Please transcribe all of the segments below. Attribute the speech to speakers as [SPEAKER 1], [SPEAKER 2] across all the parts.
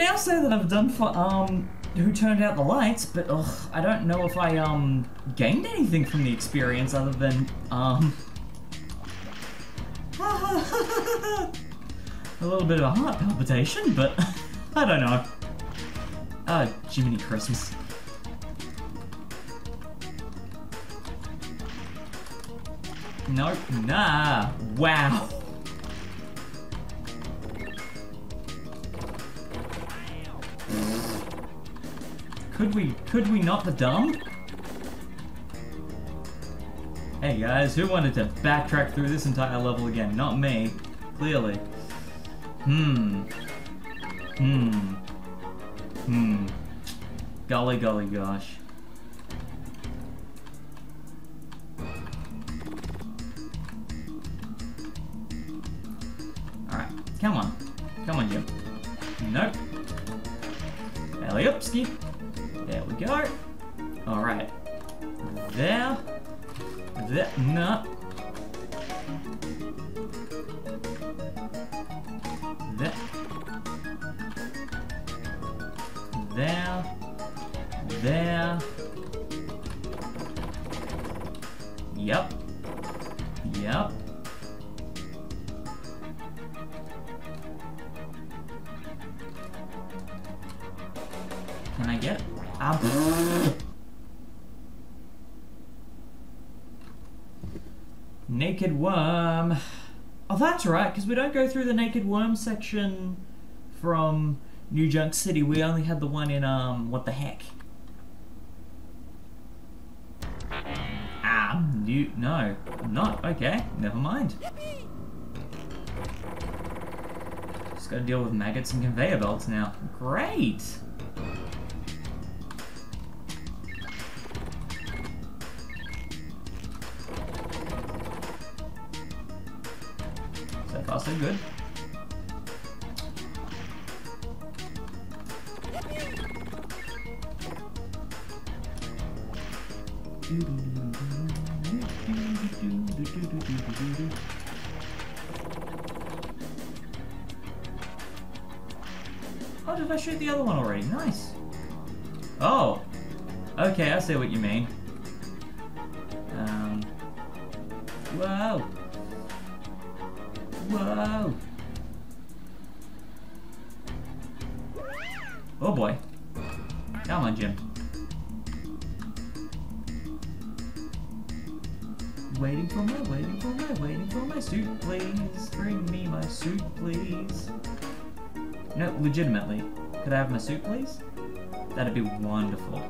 [SPEAKER 1] now say that I've done for, um, who turned out the lights, but, ugh, I don't know if I, um, gained anything from the experience other than, um... a little bit of a heart palpitation, but I don't know. Ah, Jiminy Christmas. Nope, nah, wow. Could we, could we not the dumb? Hey guys, who wanted to backtrack through this entire level again? Not me, clearly. Hmm. Hmm. Hmm. Golly, golly, gosh. There. There. Yep. Yep. Can I get? Ah, Naked worm. Oh, that's right, because we don't go through the naked worm section from New Junk City. We only had the one in, um, what the heck? Ah, new, no, not, okay, never mind. Just gotta deal with maggots and conveyor belts now. Great! So far, so good. Whoa. Whoa. Oh boy. Come on, Jim. Waiting for my, waiting for my, waiting for my suit, please. Bring me my suit, please. No, legitimately. Could I have my suit, please? That'd be wonderful.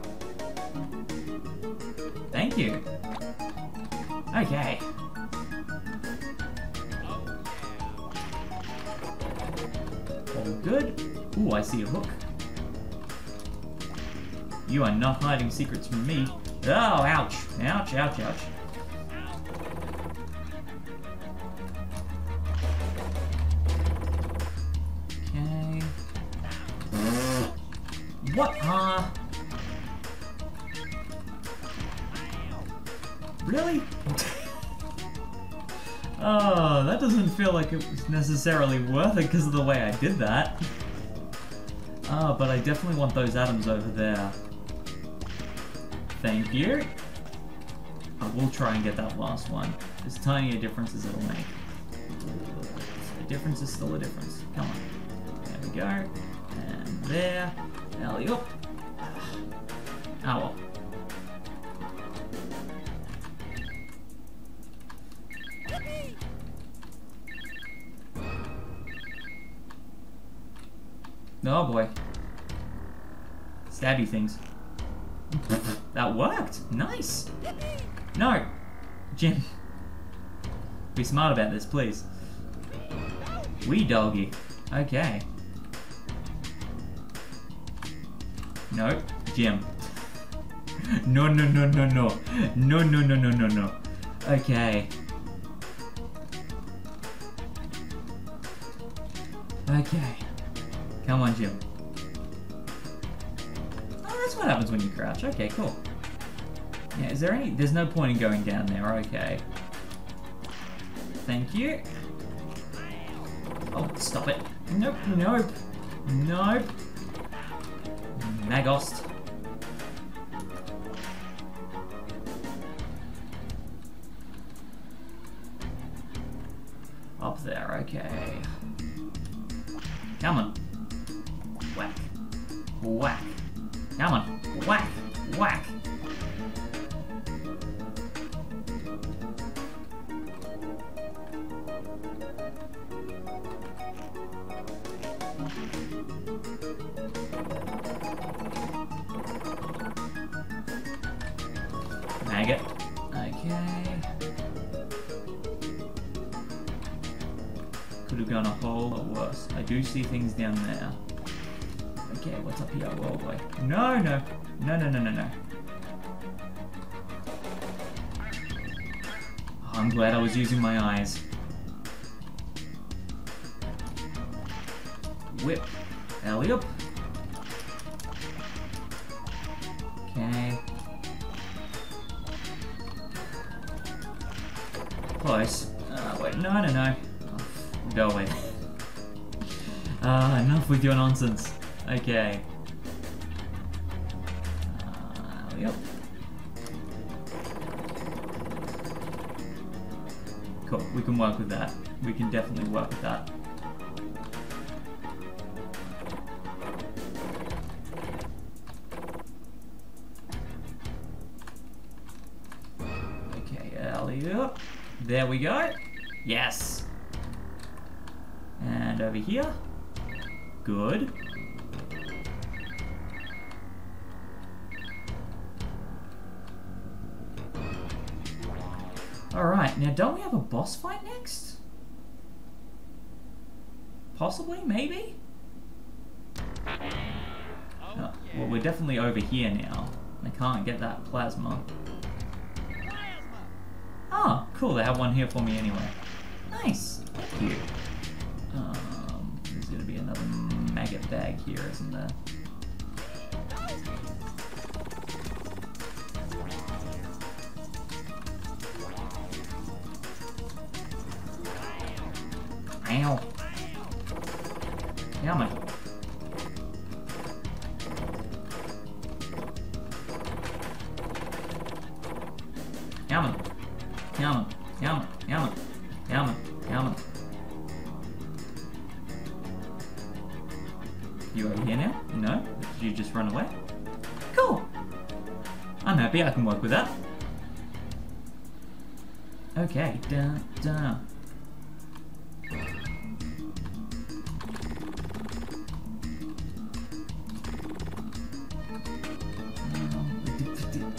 [SPEAKER 1] Thank you. Okay. Good. Ooh, I see a hook. You are not hiding secrets from me. Oh, ouch. Ouch, ouch, ouch. Like it was necessarily worth it because of the way I did that. Oh, but I definitely want those atoms over there. Thank you. I will try and get that last one. As tiny a difference as it'll make. A difference is still a difference. Come on. There we go. And there. Alley up. Oh well. Oh boy. Stabby things. that worked. Nice. No. Jim. Be smart about this, please. Wee doggy. Okay. No. Jim. No, no, no, no, no. No, no, no, no, no, no. Okay. Okay. Come on, Jim. Oh, that's what happens when you crouch. Okay, cool. Yeah, is there any... There's no point in going down there. Okay. Thank you. Oh, stop it. Nope, nope. Nope. Magost. Maggot. Okay. Could have gone a whole lot worse. I do see things down there. Okay, what's up here? Whoa, boy. No, no. No, no, no, no, no. Oh, I'm glad I was using my eyes. Alley up. Okay. Close. Uh, wait, no, no, no. Oh, go away. Ah, enough with your nonsense. Okay. Uh, yep. Cool, we can work with that. We can definitely work with that. There we go. Yes. And over here. Good. Alright, now don't we have a boss fight next? Possibly? Maybe? Oh, uh, well, we're definitely over here now. I can't get that plasma. Cool, they have one here for me anyway. Nice, thank you. Um, there's gonna be another maggot bag here, isn't there? Ow. Yeah, man. With that. Okay, da da.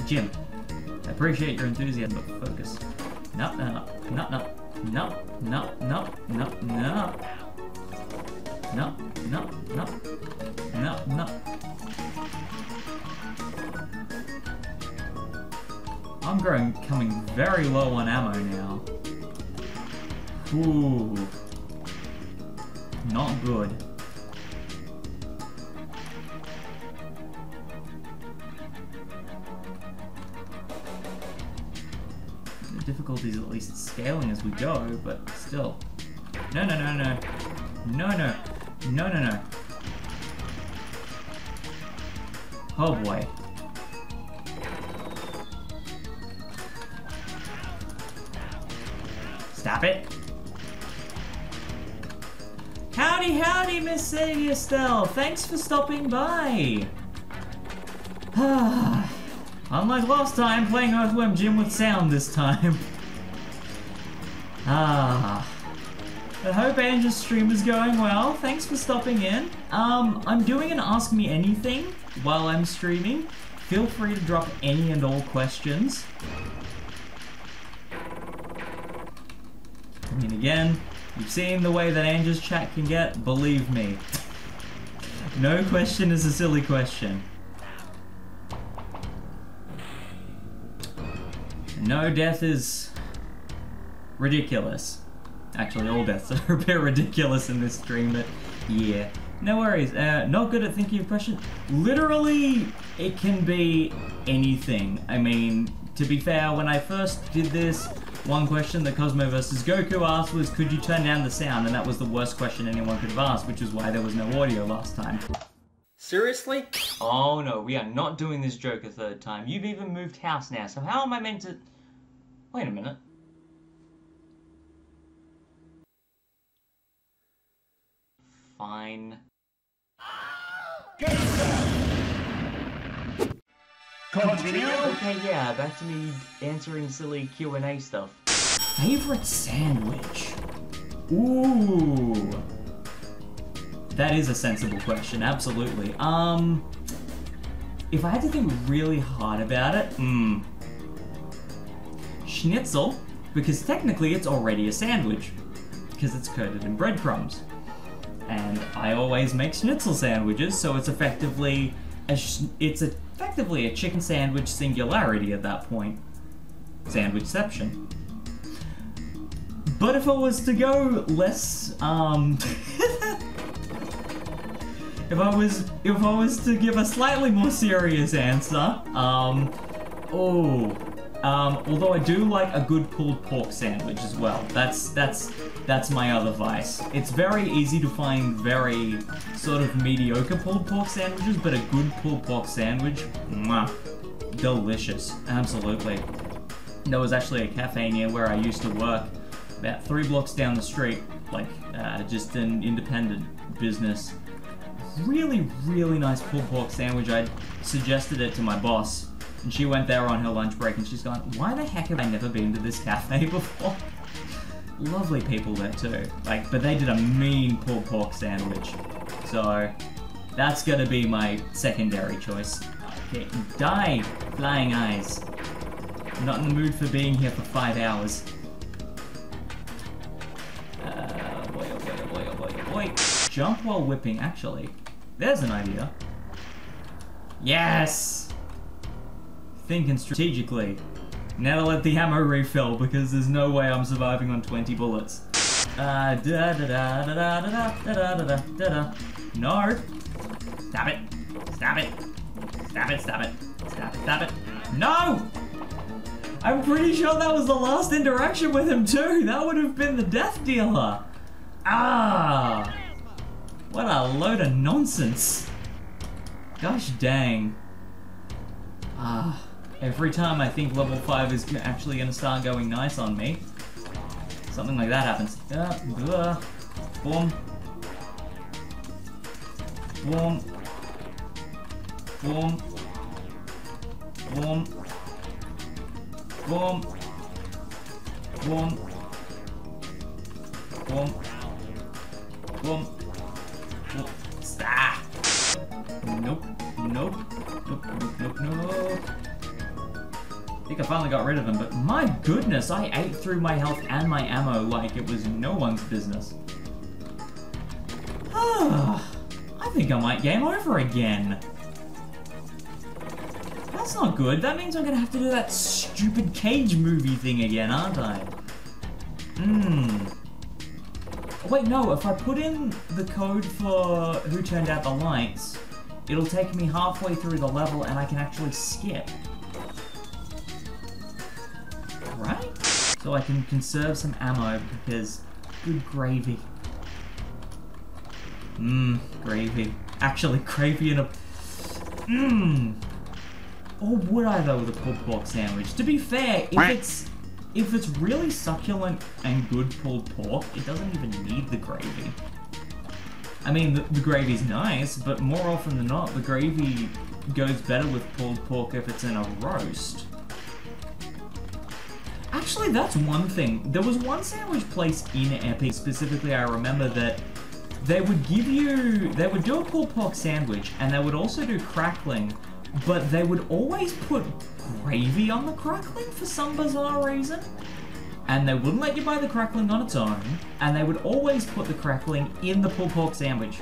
[SPEAKER 1] Jim, I appreciate your enthusiasm, but focus. No, no, no, no, no, no, no, no, no, no, no, no, no, no. I'm growing, coming very low on ammo now. Ooh. Not good. The difficulty is at least scaling as we go, but still. No, no, no, no. No, no. No, no, no. Oh boy. Stop it. Howdy, howdy, Miss Sadie Estelle. Thanks for stopping by. Unlike last time, playing Earthworm Jim with sound this time. ah. I hope Angel's stream is going well. Thanks for stopping in. Um, I'm doing an Ask Me Anything while I'm streaming. Feel free to drop any and all questions. I mean, again, you've seen the way that Angel's chat can get. Believe me. No question is a silly question. No death is ridiculous. Actually, all deaths are a bit ridiculous in this stream, but yeah. No worries. Uh, not good at thinking of questions. Literally, it can be anything. I mean, to be fair, when I first did this, one question that Cosmo vs. Goku asked was, could you turn down the sound? And that was the worst question anyone could have asked, which is why there was no audio last time.
[SPEAKER 2] Seriously?
[SPEAKER 1] Oh no, we are not doing this joke a third time. You've even moved house now, so how am I meant to... Wait a minute. Fine.
[SPEAKER 3] Continue.
[SPEAKER 1] Okay, yeah, back to me answering silly Q&A stuff. Favorite sandwich? Ooh. That is a sensible question, absolutely. Um, if I had to think really hard about it, hmm. Schnitzel, because technically it's already a sandwich, because it's coated in breadcrumbs. And I always make schnitzel sandwiches, so it's effectively a sh- it's effectively a chicken sandwich singularity at that point. Sandwichception. But if I was to go less, um, if I was if I was to give a slightly more serious answer, um, oh, um, although I do like a good pulled pork sandwich as well. That's that's that's my other vice. It's very easy to find very sort of mediocre pulled pork sandwiches, but a good pulled pork sandwich, mwah, delicious, absolutely. There was actually a cafe near where I used to work, about three blocks down the street, like uh, just an independent business. Really, really nice pulled pork sandwich. I suggested it to my boss, and she went there on her lunch break, and she's gone, "Why the heck have I never been to this cafe before?" Lovely people there too. Like, but they did a mean pulled pork sandwich, so that's gonna be my secondary choice. Okay, die, flying eyes. I'm not in the mood for being here for five hours. Uh, boy, oh boy, oh boy, oh boy, oh boy. Jump while whipping, actually. There's an idea. Yes! Thinking strategically. Now to let the ammo refill, because there's no way I'm surviving on 20 bullets. Uh, da da da da da da da da da da da da. No! Stop it! Stop it! Stop it, stop it! Stop it, stop it! No! I'm pretty sure that was the last interaction with him too. That would have been the death dealer. Ah! What a load of nonsense. Gosh dang. Ah. Every time I think level 5 is actually going to start going nice on me, something like that happens. Uh, boom. Boom. Boom. Boom. Boom. Boom. Boom. Boom. Boom. Stop. Nope. Nope. Nope. Nope. Nope. Nope. I think I finally got rid of him, but my goodness, I ate through my health and my ammo like it was no one's business. I think I might game over again. That's not good. That means I'm gonna have to do that stupid cage movie thing again, aren't I? Hmm. Wait, no, if I put in the code for Who Turned Out the Lights, it'll take me halfway through the level and I can actually skip. So I can conserve some ammo because good gravy. Mmm, gravy. Actually, gravy in a... Mmm. Or would I though with a pulled pork sandwich? To be fair, if it's if it's really succulent and good pulled pork, it doesn't even need the gravy. I mean, the, the gravy's nice, but more often than not, the gravy goes better with pulled pork if it's in a roast. Actually, that's one thing. There was one sandwich place in Epic, specifically I remember that they would give you, they would do a pulled pork sandwich, and they would also do crackling, but they would always put gravy on the crackling for some bizarre reason. And they wouldn't let you buy the crackling on its own, and they would always put the crackling in the pulled pork sandwich.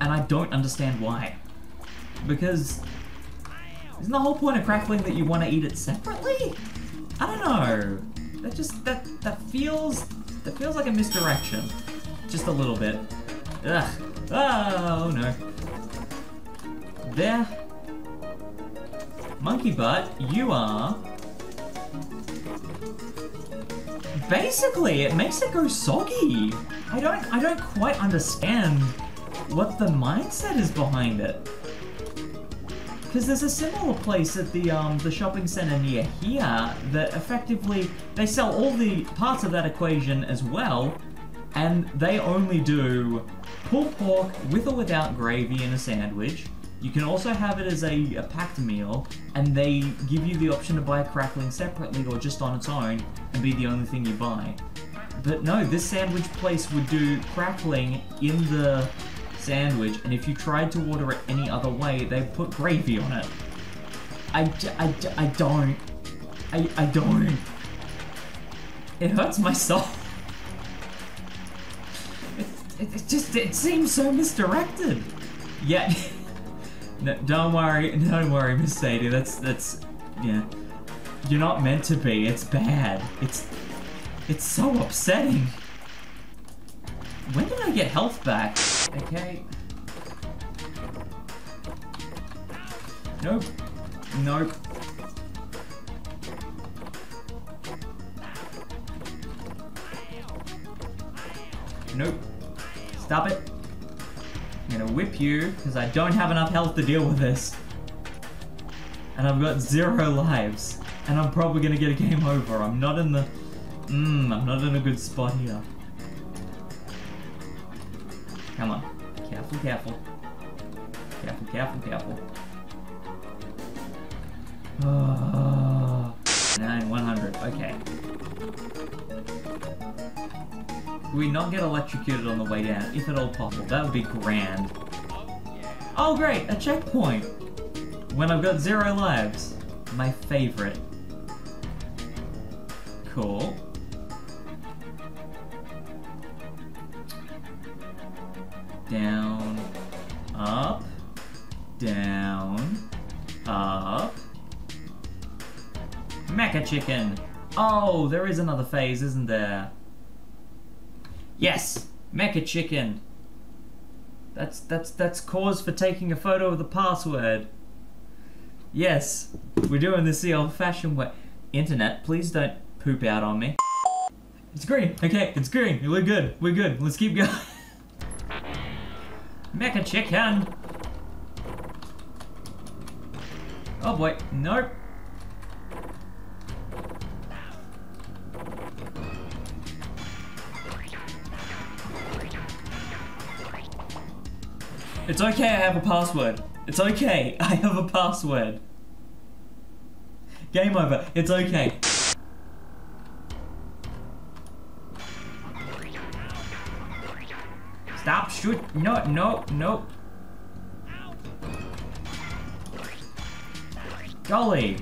[SPEAKER 1] And I don't understand why. Because isn't the whole point of crackling that you want to eat it separately? I don't know. That just that that feels that feels like a misdirection. Just a little bit. Ugh. Oh no. There. Monkey butt, you are. Basically, it makes it go soggy. I don't I don't quite understand what the mindset is behind it. Because there's a similar place at the um, the shopping center near here that effectively they sell all the parts of that equation as well, and they only do pulled pork with or without gravy in a sandwich. You can also have it as a, a packed meal, and they give you the option to buy crackling separately or just on its own and be the only thing you buy. But no, this sandwich place would do crackling in the sandwich, and if you tried to order it any other way, they put gravy on it. I, I, I don't. I, I don't. It hurts my soul. It, it, it just, it seems so misdirected. Yet, no, don't worry, don't worry, Miss Sadie, that's, that's, yeah. You're not meant to be, it's bad. It's, it's so upsetting. When did I get health back? Okay. Nope. Nope. Nope. Stop it. I'm gonna whip you, because I don't have enough health to deal with this. And I've got zero lives. And I'm probably gonna get a game over. I'm not in the... Mmm, I'm not in a good spot here. Come on. Careful, careful. Careful, careful, careful. Oh. 9, 100. Okay. We not get electrocuted on the way down, if at all possible? That would be grand. Oh great, a checkpoint! When I've got zero lives. My favorite. Cool. Down, up, down, up. Mecha chicken! Oh, there is another phase, isn't there? Yes! Mecha chicken! That's that's that's cause for taking a photo of the password. Yes, we're doing this the old-fashioned way. Internet, please don't poop out on me. It's green. Okay, it's green. We're good. We're good. Let's keep going. Mecha chicken. Oh boy. Nope. It's okay, I have a password. It's okay, I have a password. Game over, it's okay. No, no, no. Golly.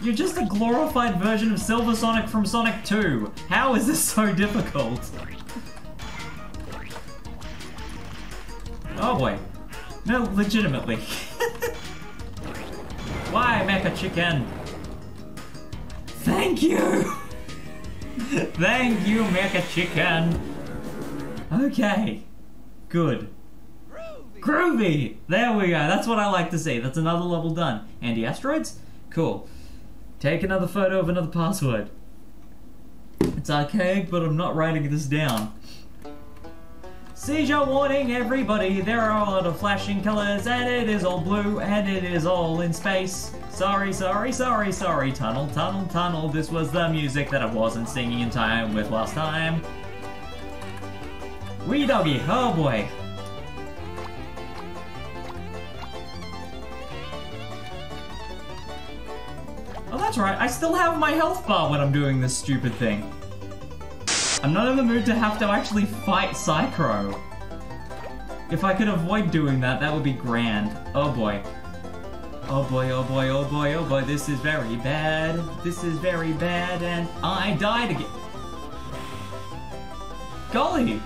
[SPEAKER 1] You're just a glorified version of Silver Sonic from Sonic 2. How is this so difficult? Oh boy. No, legitimately. Why, Mecha Chicken? Thank you! Thank you, Mecha Chicken! Okay. Good. Groovy! There we go, that's what I like to see. That's another level done. Anti-asteroids? Cool. Take another photo of another password. It's archaic, but I'm not writing this down. Seizure warning, everybody! There are a lot of flashing colors, and it is all blue, and it is all in space. Sorry, sorry, sorry, sorry. Tunnel, tunnel, tunnel. This was the music that I wasn't singing in time with last time. Wee doggy, oh boy. Oh, that's right. I still have my health bar when I'm doing this stupid thing. I'm not in the mood to have to actually fight Psy-Crow. If I could avoid doing that, that would be grand. Oh boy. Oh boy, oh boy, oh boy, oh boy, this is very bad. This is very bad, and I died again. Golly!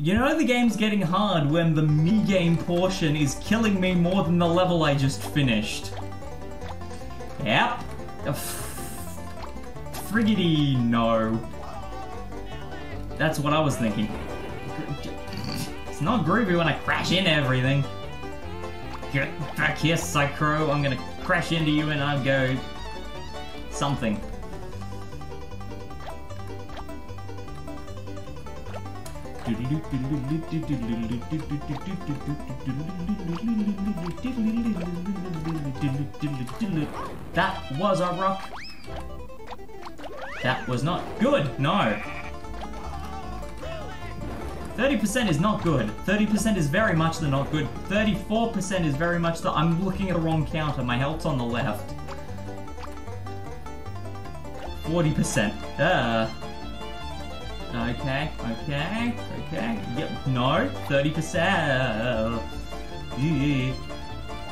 [SPEAKER 1] You know the game's getting hard when the me-game portion is killing me more than the level I just finished. Yep. Friggity no. That's what I was thinking. It's not groovy when I crash into everything. Get back here, Psy-Crow. I'm gonna crash into you and I'll go... something. That was a rock. That was not good. No. 30% is not good. 30% is very much the not good. 34% is very much the. I'm looking at the wrong counter. My health's on the left. 40%. Uh. Okay, okay, okay. Yep, no. 30%. Yeah.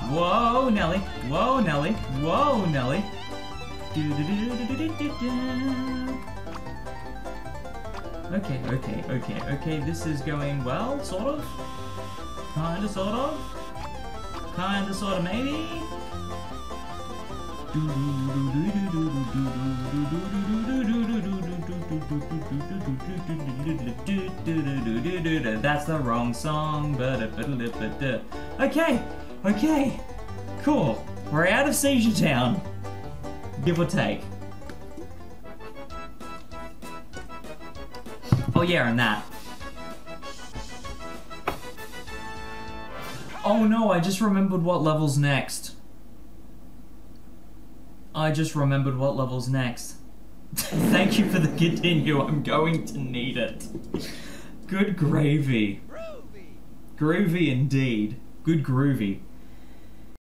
[SPEAKER 1] Whoa, Nelly. Whoa, Nelly. Whoa, Nelly. Okay, okay, okay, okay. This is going well, sort of. Kinda, sort of. Kinda, sort of, maybe. That's the wrong song. But uh, uh, uh. Okay, okay, cool. We're out of Seizure Town. Give or take. Oh yeah, and that. Oh no, I just remembered what level's next. I just remembered what level's next. Thank you for the continue, I'm going to need it. Good gravy. Groovy indeed. Good groovy.